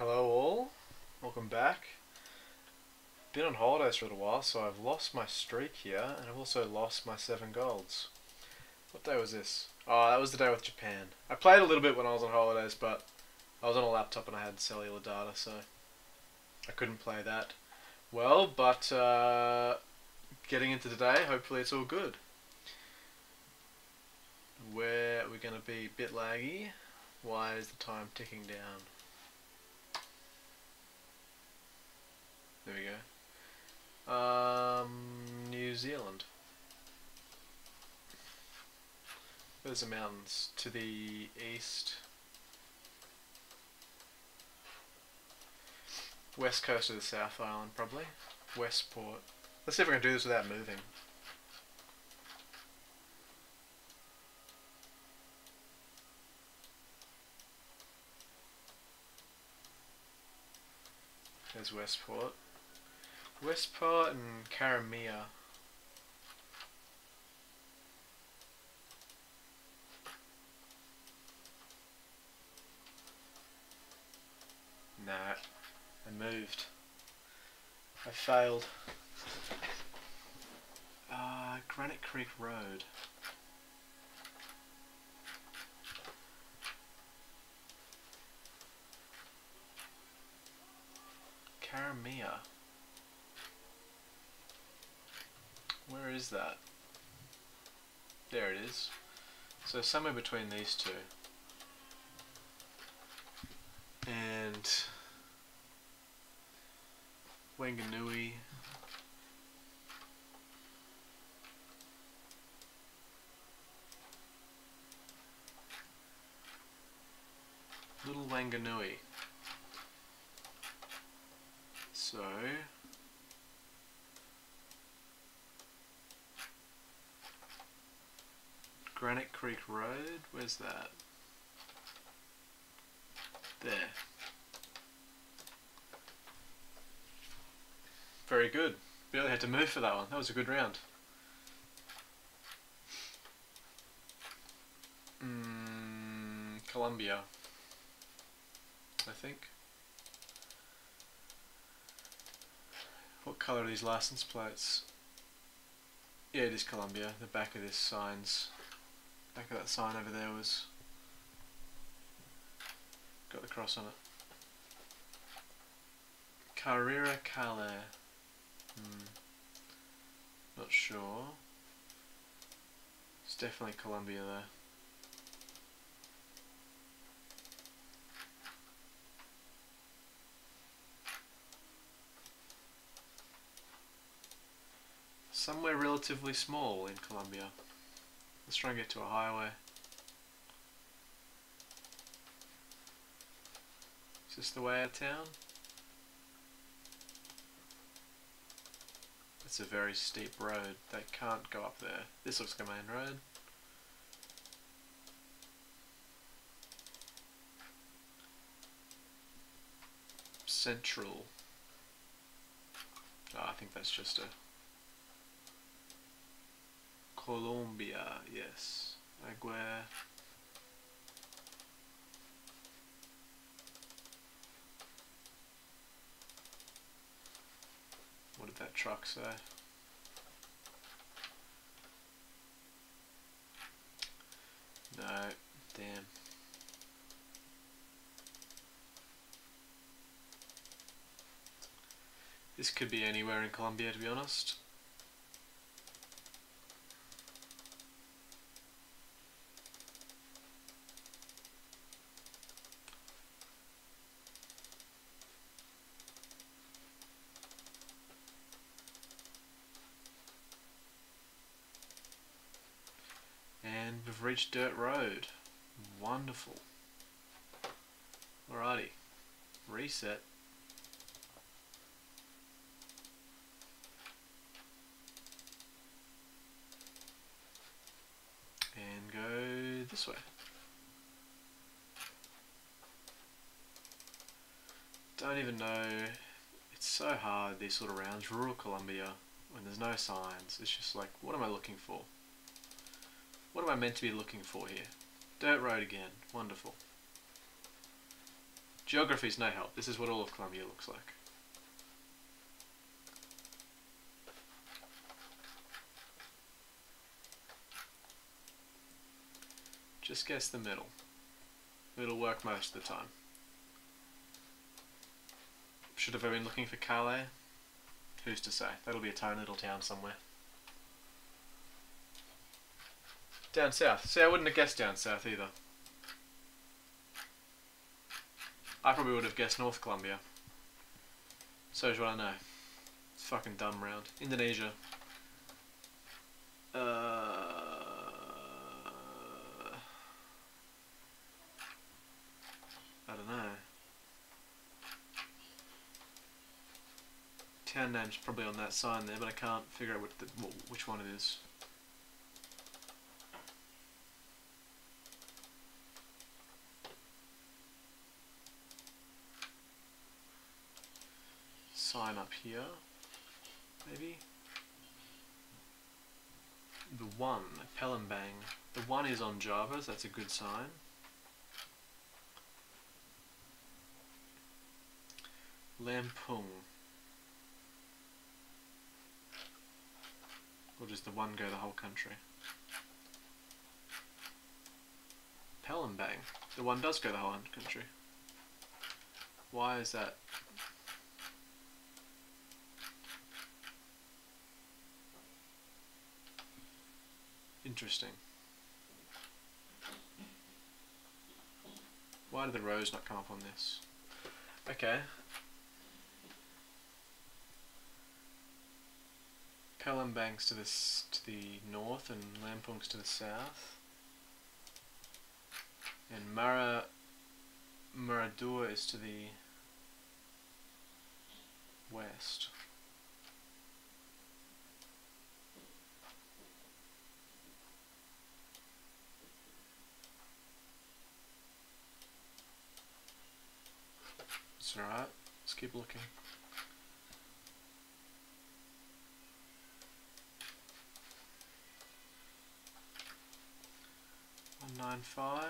Hello all, welcome back. Been on holidays for a little while, so I've lost my streak here, and I've also lost my seven golds. What day was this? Oh, that was the day with Japan. I played a little bit when I was on holidays, but I was on a laptop and I had cellular data, so I couldn't play that well, but uh, getting into today, hopefully it's all good. Where are we're going to be a bit laggy. Why is the time ticking down? There we go. Um, New Zealand. There's the mountains to the east. West coast of the South Island, probably. Westport. Let's see if we can do this without moving. There's Westport. Westport and Karamea. Nah, I moved. I failed. Uh, Granite Creek Road. Karamea. Where is that? There it is. So somewhere between these two. And Wanganui. Little Wanganui. So Granite Creek Road, where's that? There. Very good. Barely had to move for that one. That was a good round. Mm, Colombia. I think. What colour are these license plates? Yeah, it is Colombia. The back of this sign's back of that sign over there was got the cross on it. Carrera Calais. Hmm. Not sure. It's definitely Colombia there. Somewhere relatively small in Colombia. Let's try and get to a highway. Is this the way out of town? It's a very steep road. They can't go up there. This looks like a main road. Central. Oh, I think that's just a Colombia, yes. Aguirre. What did that truck say? No, damn. This could be anywhere in Colombia to be honest. We've reached Dirt Road. Wonderful. Alrighty. Reset. And go this way. Don't even know. It's so hard, these sort of rounds. Rural Colombia, when there's no signs. It's just like, what am I looking for? What am I meant to be looking for here? Dirt road again. Wonderful. Geography's no help. This is what all of Colombia looks like. Just guess the middle. It'll work most of the time. Should have been looking for Calais? Who's to say? That'll be a tiny little town somewhere. Down south. See, I wouldn't have guessed down south either. I probably would have guessed North Colombia. So is what I know. It's fucking dumb round. Indonesia. Uh, I don't know. Town name's probably on that sign there, but I can't figure out the, which one it is. Sign up here, maybe. The one, Palembang. The one is on Java, so that's a good sign. Lampung. Or does the one go the whole country? Palembang. The one does go the whole country. Why is that Interesting. Why did the rows not come up on this? Okay. Palembang's to the to the north and Lampung's to the south. And Mara Maradua is to the west. It's alright. Let's keep looking. One nine five.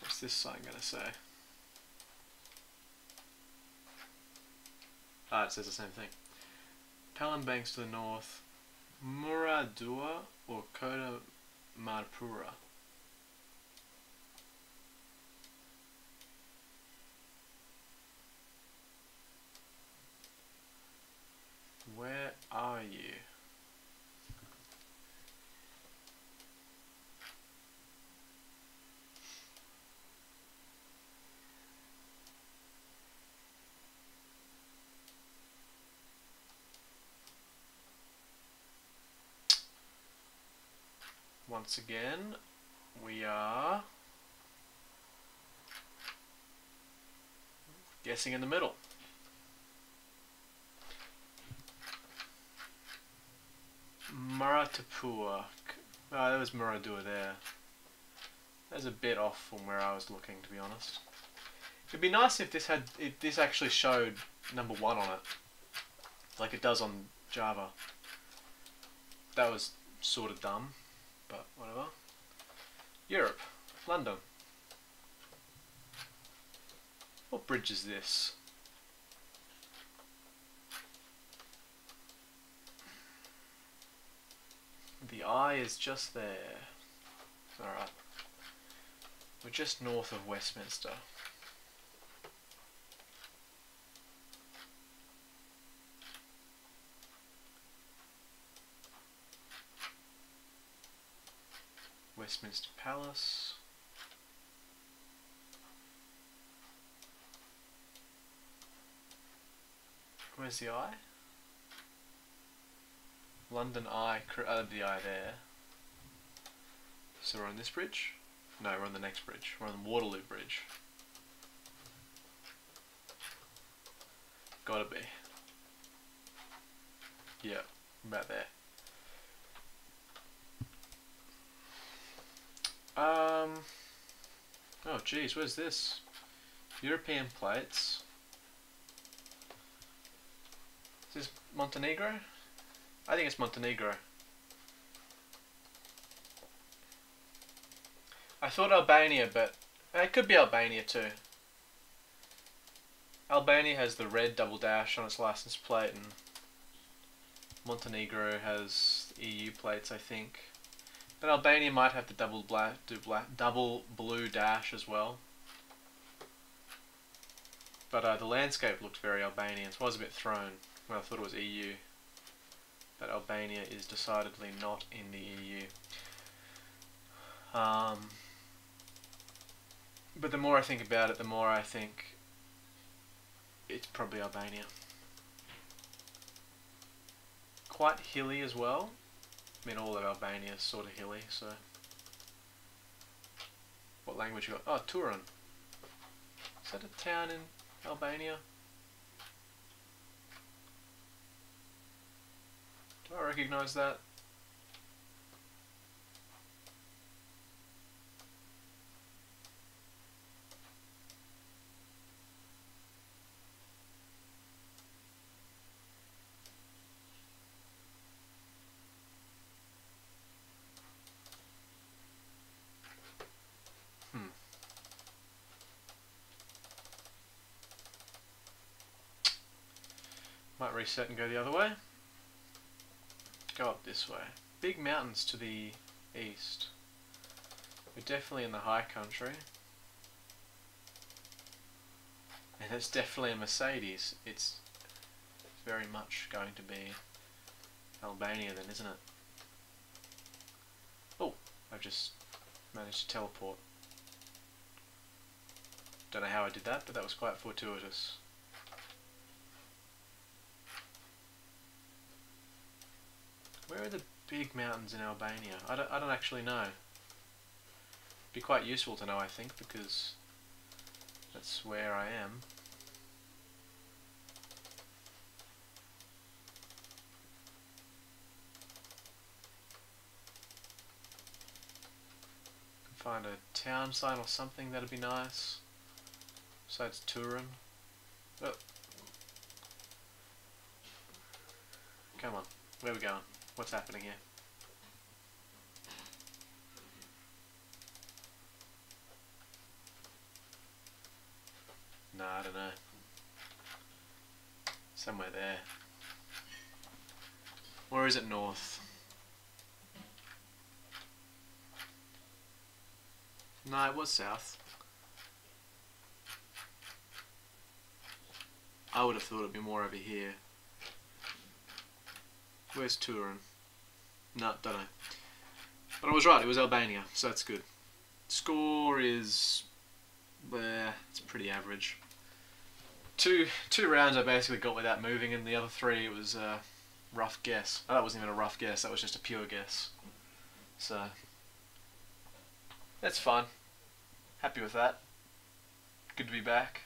What's this sign gonna say? Ah, it says the same thing. Palembang's to the north. Muaradua or Kota Martapura. Where are you? Once again, we are guessing in the middle. Maratapua. Oh, ah, that was Muaradua there. That's a bit off from where I was looking, to be honest. It'd be nice if this had if this actually showed number one on it, like it does on Java. That was sort of dumb but whatever. Europe, London. What bridge is this? The eye is just there. Alright. We're just north of Westminster. Westminster Palace. Where's the eye? London Eye, uh, the eye there. So we're on this bridge? No, we're on the next bridge. We're on the Waterloo Bridge. Gotta be. Yeah, about there. Um, Oh, geez, where's this? European plates. Is this Montenegro? I think it's Montenegro. I thought Albania, but it could be Albania too. Albania has the red double dash on its license plate, and Montenegro has EU plates, I think. But Albania might have the double black, do black, double blue dash as well. But uh, the landscape looked very Albanian, so I was a bit thrown when I thought it was EU. But Albania is decidedly not in the EU. Um, but the more I think about it, the more I think it's probably Albania. Quite hilly as well. I mean, all of Albania is sort of hilly, so. What language you got? Oh, Turan. Is that a town in Albania? Do I recognize that? Might reset and go the other way. Go up this way. Big mountains to the east. We're definitely in the high country. And it's definitely a Mercedes. It's very much going to be Albania then, isn't it? Oh, I've just managed to teleport. Don't know how I did that, but that was quite fortuitous. Where are the big mountains in Albania? I don't, I don't actually know. Be quite useful to know, I think, because that's where I am. Find a town sign or something, that'd be nice. Besides Turin. Oh. Come on, where we going? What's happening here? No, I don't know. Somewhere there. Or is it north? No, it was south. I would have thought it'd be more over here. Where's Turin? No, don't know. But I was right, it was Albania, so that's good. Score is... Well, it's pretty average. Two two rounds I basically got without moving, and the other three it was a rough guess. Oh, that wasn't even a rough guess, that was just a pure guess. So, that's fun. Happy with that. Good to be back.